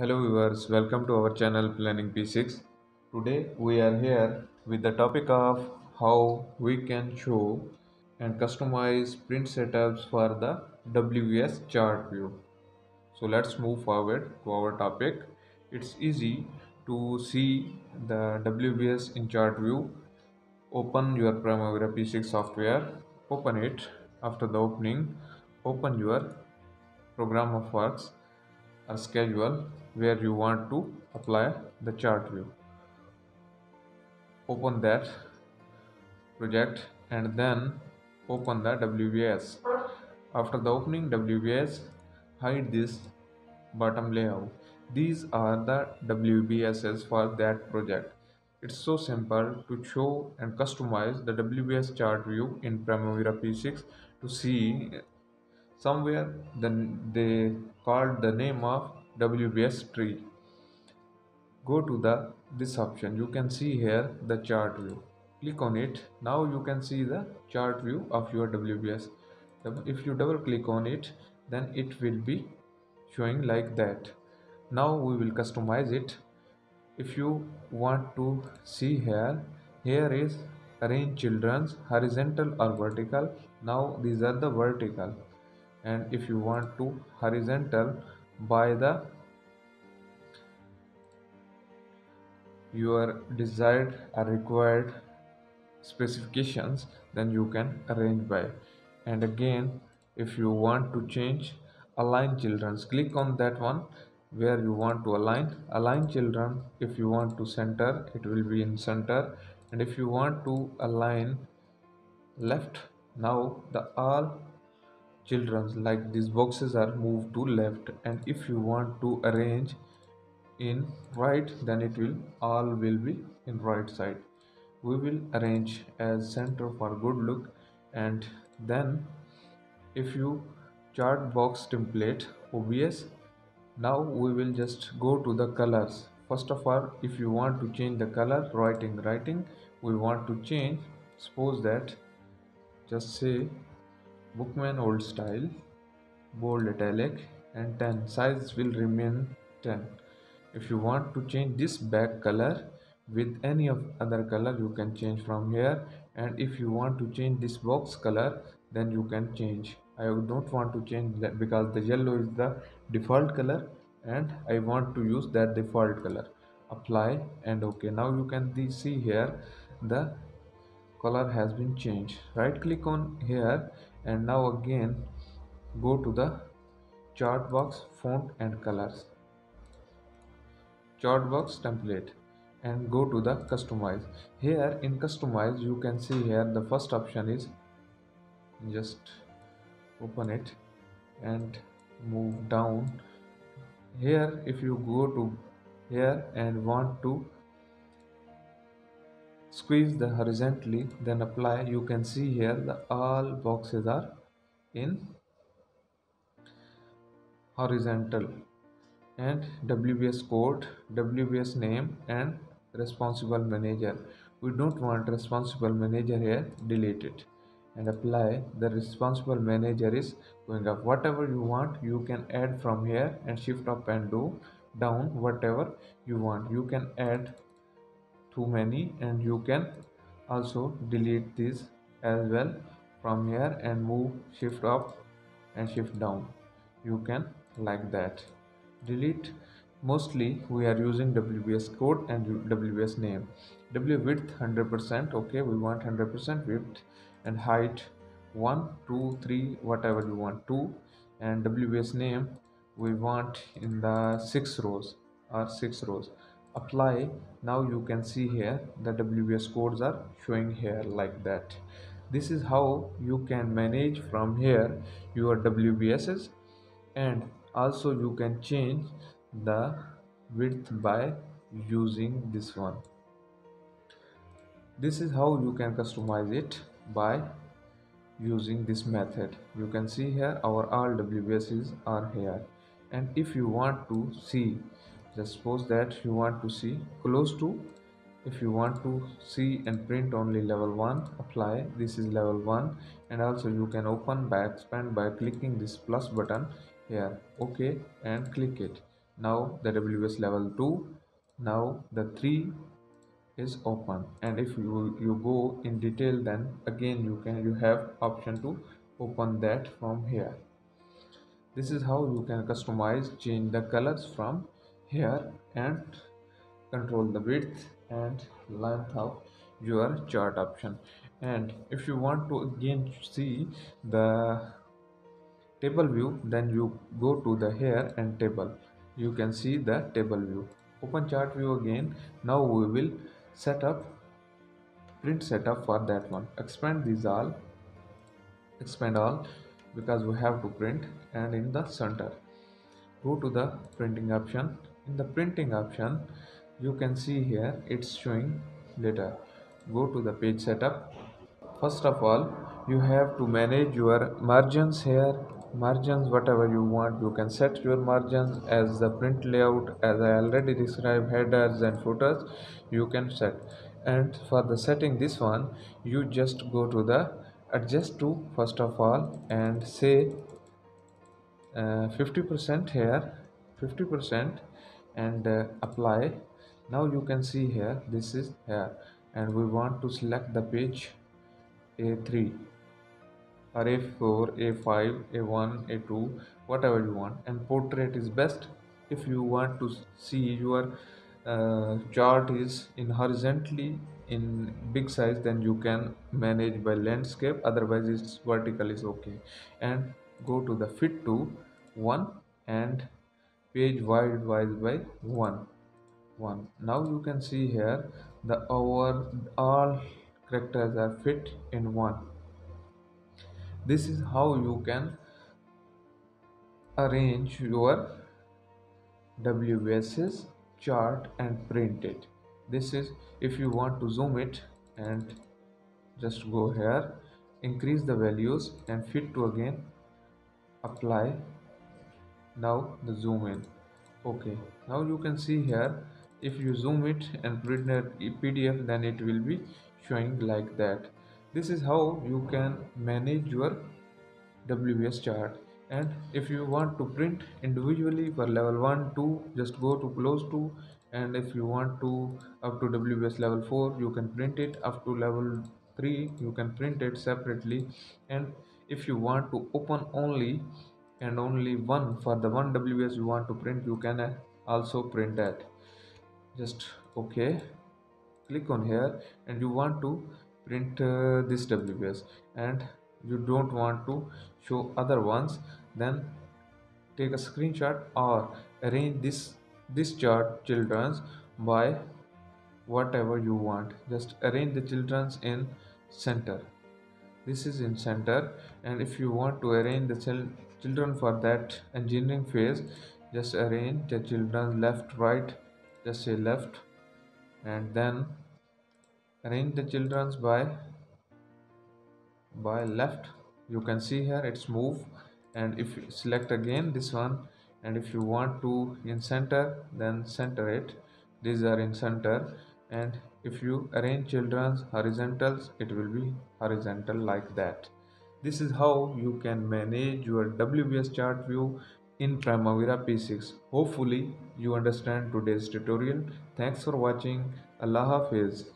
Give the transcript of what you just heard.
Hello viewers, welcome to our channel Planning P6. Today we are here with the topic of how we can show and customize print setups for the WBS chart view. So let's move forward to our topic. It's easy to see the WBS in chart view. Open your Primavera P6 software, open it. After the opening, open your program of works or schedule where you want to apply the chart view. Open that project and then open the WBS after the opening WBS hide this bottom layout. These are the WBSs for that project. It's so simple to show and customize the WBS chart view in Primavera P6 to see somewhere then they called the name of WBS tree. Go to the this option. You can see here the chart view. Click on it. Now you can see the chart view of your WBS if you double click on it then it will be showing like that. Now we will customize it. If you want to see here here is arrange children's horizontal or vertical. Now these are the vertical. And if you want to horizontal by the your desired or required specifications then you can arrange by. And again if you want to change align children's click on that one where you want to align. Align children. If you want to center it will be in center. And if you want to align left now the all children's like these boxes are moved to left and if you want to arrange in right then it will all will be in right side. We will arrange as center for good look and then if you chart box template obvious now we will just go to the colors. First of all if you want to change the color writing writing we want to change suppose that just say bookman old style bold italic and 10 size will remain 10 if you want to change this back color with any of other color you can change from here. And if you want to change this box color then you can change. I don't want to change that because the yellow is the default color and i want to use that default color. Apply and okay. Now you can see here the color has been changed. Right click on here and now again go to the chart box font and colors. Chart box template and go to the customize. Here in customize you can see here the first option is just open it and move down. Here if you go to here and want to squeeze the horizontally then apply. You can see here the all boxes are in horizontal. And WBS code, WBS name and responsible manager. We don't want responsible manager here, delete it. And apply. The responsible manager is going up. Whatever you want you can add from here and shift up and do down whatever you want. You can add too many and you can also delete this as well from here and move shift up and shift down. You can like that. Delete. Mostly we are using WBS code and WBS name. W width 100% okay we want 100% width and height 1 2 3 whatever you want 2 and WBS name we want in the 6 rows or 6 rows apply. Now you can see here the WBS codes are showing here like that. This is how you can manage from here your WBSs and also you can change the width by using this one. This is how you can customize it by using this method. You can see here our all WBSs are here. And if you want to see just suppose that you want to see close to if you want to see and print only level 1 apply. This is level 1 and also you can open by expand by clicking this plus button here. Ok and click it. Now the WBS level 2 now the 3 is open. And if you you go in detail then again you can you have option to open that from here. This is how you can customize change the colors from here and control the width and length of your chart option. And if you want to again see the table view then you go to the here and table. You can see the table view. Open chart view again. Now we will set up print setup for that one. Expand these all. Expand all because we have to print and in the center. Go to the printing option in the printing option you can see here it's showing later go to the page setup. First of all you have to manage your margins here. Margins whatever you want you can set your margins as the print layout as i already described headers and footers you can set. And for the setting this one you just go to the adjust to first of all and say 50% uh, here 50% and uh, apply. Now you can see here this is here and we want to select the page a3 or a4 a5 a1 a2 whatever you want and portrait is best. If you want to see your uh, chart is in horizontally in big size then you can manage by landscape otherwise it's vertical is okay. And go to the fit to 1 and page wide wise by 1 1 now you can see here the over all characters are fit in 1 this is how you can arrange your WBS chart and print it. This is if you want to zoom it and just go here increase the values and fit to again apply now the zoom in. Okay. Now you can see here if you zoom it and print a PDF then it will be showing like that. This is how you can manage your WBS chart. And if you want to print individually for level 1 2 just go to close to. And if you want to up to WBS level 4 you can print it. Up to level 3 you can print it separately. And if you want to open only and only one for the one WBS you want to print you can also print that. Just okay. Click on here and you want to print uh, this WBS and you don't want to show other ones then take a screenshot or arrange this this chart children's by whatever you want. Just arrange the children's in center. This is in center and if you want to arrange the children for that engineering phase. Just arrange the children left right just say left and then arrange the children's by by left. You can see here it's move and if you select again this one and if you want to in center then center it. These are in center and if you arrange children's horizontals it will be horizontal like that this is how you can manage your WBS chart view in Primavera P6 hopefully you understand today's tutorial. Thanks for watching. Allah Hafiz